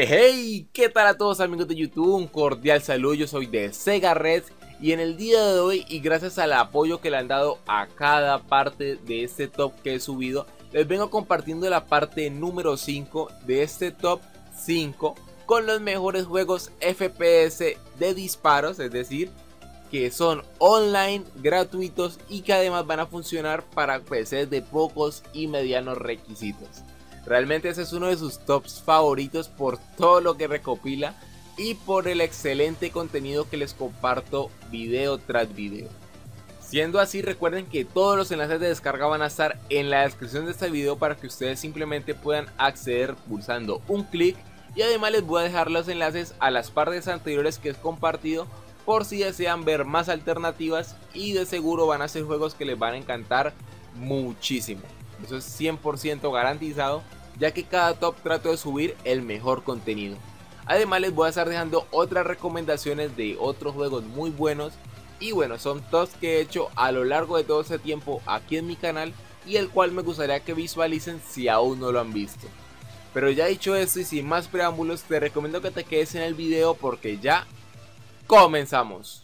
Hey, ¿qué tal a todos amigos de YouTube? Un cordial saludo, yo soy de Sega Red y en el día de hoy y gracias al apoyo que le han dado a cada parte de este top que he subido, les vengo compartiendo la parte número 5 de este top 5 con los mejores juegos FPS de disparos, es decir, que son online, gratuitos y que además van a funcionar para PCs de pocos y medianos requisitos. Realmente ese es uno de sus tops favoritos por todo lo que recopila y por el excelente contenido que les comparto video tras video. Siendo así, recuerden que todos los enlaces de descarga van a estar en la descripción de este video para que ustedes simplemente puedan acceder pulsando un clic y además les voy a dejar los enlaces a las partes anteriores que he compartido por si desean ver más alternativas y de seguro van a ser juegos que les van a encantar muchísimo. Eso es 100% garantizado ya que cada top trato de subir el mejor contenido. Además les voy a estar dejando otras recomendaciones de otros juegos muy buenos y bueno, son tops que he hecho a lo largo de todo ese tiempo aquí en mi canal y el cual me gustaría que visualicen si aún no lo han visto. Pero ya dicho esto y sin más preámbulos, te recomiendo que te quedes en el video porque ya Comenzamos.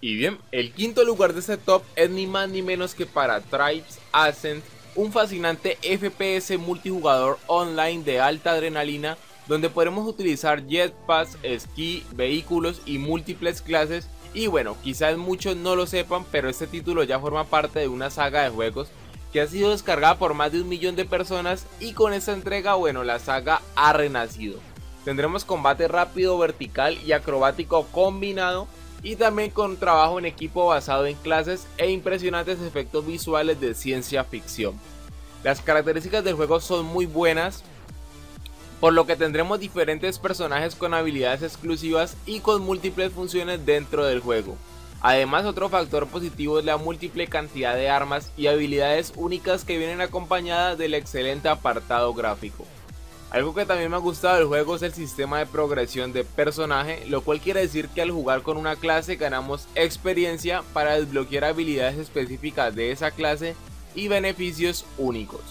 Y bien, el quinto lugar de este top es ni más ni menos que para Tribes Ascent, un fascinante FPS multijugador online de alta adrenalina donde podremos utilizar jetpacks, esquí, vehículos y múltiples clases y bueno, quizás muchos no lo sepan, pero este título ya forma parte de una saga de juegos que ha sido descargada por más de un millón de personas y con esta entrega, bueno, la saga ha renacido. Tendremos combate rápido, vertical y acrobático combinado y también con trabajo en equipo basado en clases e impresionantes efectos visuales de ciencia ficción. Las características del juego son muy buenas, por lo que tendremos diferentes personajes con habilidades exclusivas y con múltiples funciones dentro del juego. Además otro factor positivo es la múltiple cantidad de armas y habilidades únicas que vienen acompañadas del excelente apartado gráfico. Algo que también me ha gustado del juego es el sistema de progresión de personaje, lo cual quiere decir que al jugar con una clase ganamos experiencia para desbloquear habilidades específicas de esa clase y beneficios únicos.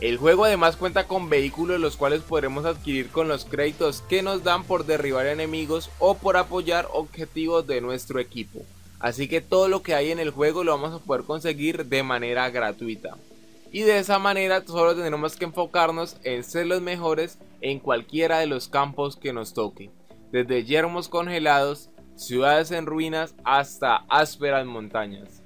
El juego además cuenta con vehículos los cuales podremos adquirir con los créditos que nos dan por derribar enemigos o por apoyar objetivos de nuestro equipo. Así que todo lo que hay en el juego lo vamos a poder conseguir de manera gratuita. Y de esa manera solo tendremos que enfocarnos en ser los mejores en cualquiera de los campos que nos toque. Desde yermos congelados, ciudades en ruinas hasta ásperas montañas.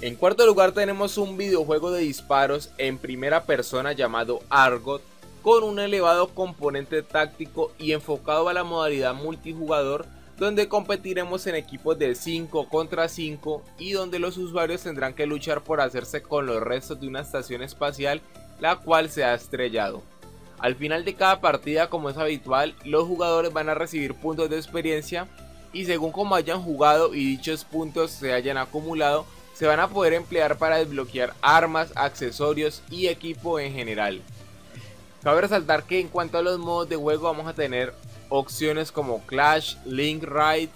En cuarto lugar tenemos un videojuego de disparos en primera persona llamado Argot con un elevado componente táctico y enfocado a la modalidad multijugador donde competiremos en equipos de 5 contra 5 y donde los usuarios tendrán que luchar por hacerse con los restos de una estación espacial la cual se ha estrellado. Al final de cada partida como es habitual los jugadores van a recibir puntos de experiencia y según como hayan jugado y dichos puntos se hayan acumulado se van a poder emplear para desbloquear armas, accesorios y equipo en general. Cabe resaltar que en cuanto a los modos de juego vamos a tener opciones como Clash, Link Ride,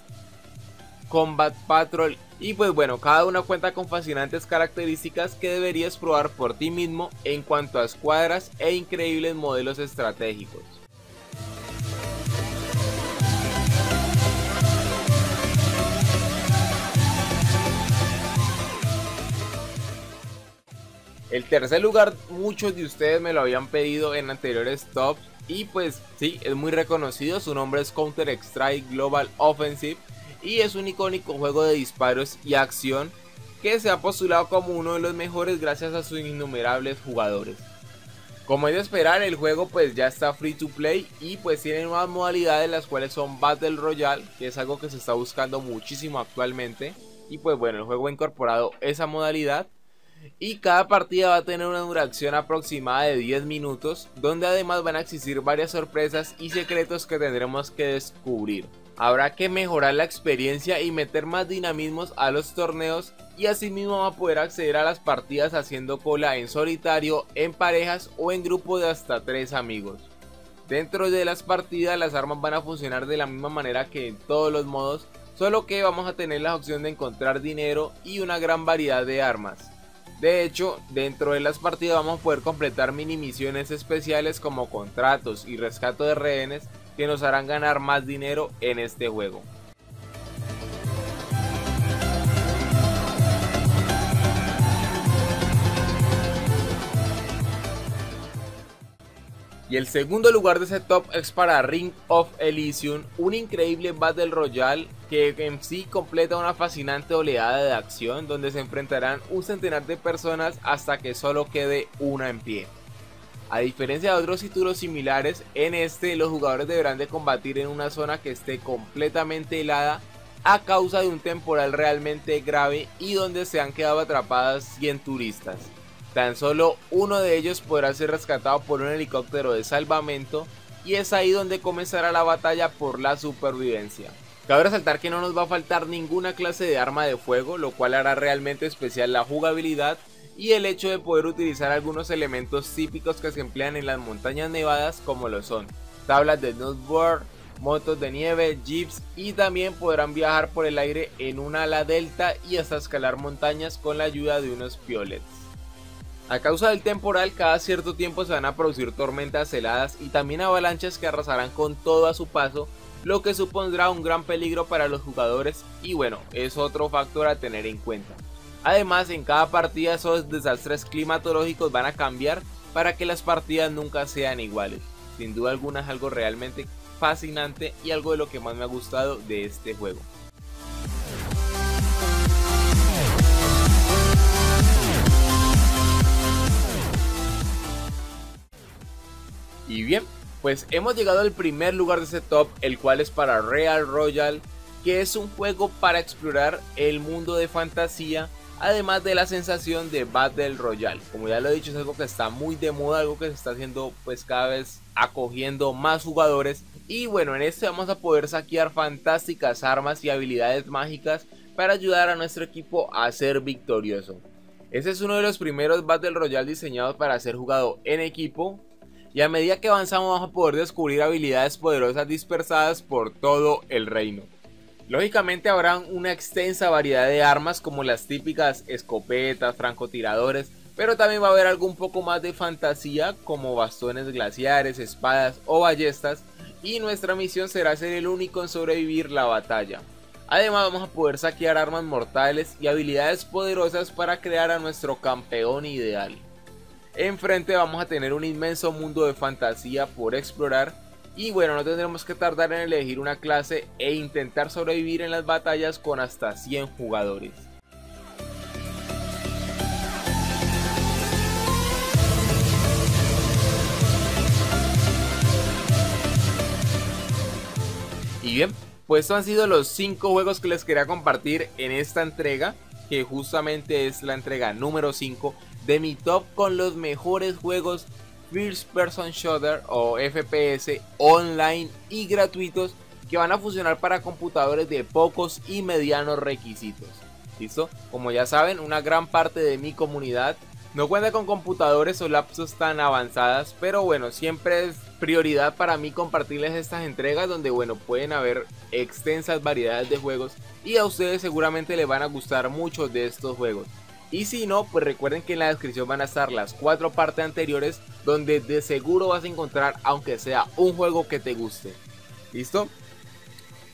Combat Patrol y pues bueno, cada una cuenta con fascinantes características que deberías probar por ti mismo en cuanto a escuadras e increíbles modelos estratégicos. El tercer lugar, muchos de ustedes me lo habían pedido en anteriores tops. Y pues sí, es muy reconocido. Su nombre es Counter Strike Global Offensive. Y es un icónico juego de disparos y acción que se ha postulado como uno de los mejores gracias a sus innumerables jugadores. Como es de esperar, el juego pues ya está free to play y pues tiene nuevas modalidades las cuales son Battle Royale, que es algo que se está buscando muchísimo actualmente. Y pues bueno, el juego ha incorporado esa modalidad y cada partida va a tener una duración aproximada de 10 minutos, donde además van a existir varias sorpresas y secretos que tendremos que descubrir. Habrá que mejorar la experiencia y meter más dinamismos a los torneos y asimismo va a poder acceder a las partidas haciendo cola en solitario, en parejas o en grupo de hasta 3 amigos. Dentro de las partidas las armas van a funcionar de la misma manera que en todos los modos, solo que vamos a tener la opción de encontrar dinero y una gran variedad de armas. De hecho, dentro de las partidas vamos a poder completar mini misiones especiales como contratos y rescate de rehenes que nos harán ganar más dinero en este juego. Y el segundo lugar de ese top es para Ring of Elysium, un increíble Battle Royale que en sí completa una fascinante oleada de acción donde se enfrentarán un centenar de personas hasta que solo quede una en pie. A diferencia de otros títulos similares, en este los jugadores deberán de combatir en una zona que esté completamente helada a causa de un temporal realmente grave y donde se han quedado atrapadas 100 turistas. Tan solo uno de ellos podrá ser rescatado por un helicóptero de salvamento y es ahí donde comenzará la batalla por la supervivencia. Cabe resaltar que no nos va a faltar ninguna clase de arma de fuego, lo cual hará realmente especial la jugabilidad y el hecho de poder utilizar algunos elementos típicos que se emplean en las montañas nevadas como lo son tablas de snowboard, motos de nieve, jeeps y también podrán viajar por el aire en un ala delta y hasta escalar montañas con la ayuda de unos piolets. A causa del temporal, cada cierto tiempo se van a producir tormentas heladas y también avalanchas que arrasarán con todo a su paso, lo que supondrá un gran peligro para los jugadores y bueno, es otro factor a tener en cuenta. Además, en cada partida esos desastres climatológicos van a cambiar para que las partidas nunca sean iguales. Sin duda alguna es algo realmente fascinante y algo de lo que más me ha gustado de este juego. Y bien, pues hemos llegado al primer lugar de ese top, el cual es para Real Royal, que es un juego para explorar el mundo de fantasía, además de la sensación de Battle Royale. Como ya lo he dicho, es algo que está muy de moda, algo que se está haciendo pues cada vez acogiendo más jugadores. Y bueno, en este vamos a poder saquear fantásticas armas y habilidades mágicas para ayudar a nuestro equipo a ser victorioso. Este es uno de los primeros Battle Royale diseñados para ser jugado en equipo, y a medida que avanzamos vamos a poder descubrir habilidades poderosas dispersadas por todo el reino. Lógicamente habrá una extensa variedad de armas como las típicas escopetas, francotiradores, pero también va a haber algo un poco más de fantasía como bastones glaciares, espadas o ballestas y nuestra misión será ser el único en sobrevivir la batalla. Además vamos a poder saquear armas mortales y habilidades poderosas para crear a nuestro campeón ideal. Enfrente vamos a tener un inmenso mundo de fantasía por explorar y bueno, no tendremos que tardar en elegir una clase e intentar sobrevivir en las batallas con hasta 100 jugadores. Y bien, pues estos han sido los 5 juegos que les quería compartir en esta entrega, que justamente es la entrega número 5 de mi top con los mejores juegos First Person Shooter o FPS online y gratuitos que van a funcionar para computadores de pocos y medianos requisitos. ¿Listo? Como ya saben, una gran parte de mi comunidad no cuenta con computadores o laptops tan avanzadas, pero bueno, siempre es prioridad para mí compartirles estas entregas donde bueno, pueden haber extensas variedades de juegos y a ustedes seguramente les van a gustar mucho de estos juegos. Y si no, pues recuerden que en la descripción van a estar las cuatro partes anteriores donde de seguro vas a encontrar aunque sea un juego que te guste. ¿Listo?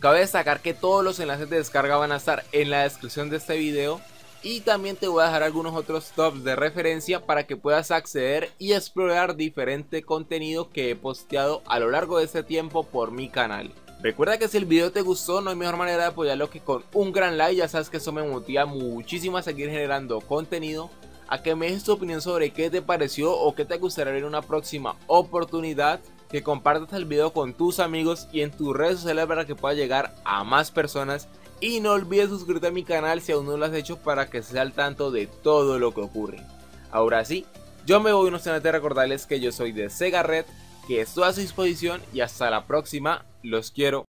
Cabe destacar que todos los enlaces de descarga van a estar en la descripción de este video y también te voy a dejar algunos otros tops de referencia para que puedas acceder y explorar diferente contenido que he posteado a lo largo de este tiempo por mi canal. Recuerda que si el video te gustó no hay mejor manera de apoyarlo que con un gran like, ya sabes que eso me motiva muchísimo a seguir generando contenido, a que me dejes tu opinión sobre qué te pareció o qué te gustaría ver en una próxima oportunidad, que compartas el video con tus amigos y en tus redes sociales para que pueda llegar a más personas. Y no olvides suscribirte a mi canal si aún no lo has hecho para que estés al tanto de todo lo que ocurre. Ahora sí, yo me voy no sin antes recordarles que yo soy de Sega Red, que estoy a su disposición y hasta la próxima los quiero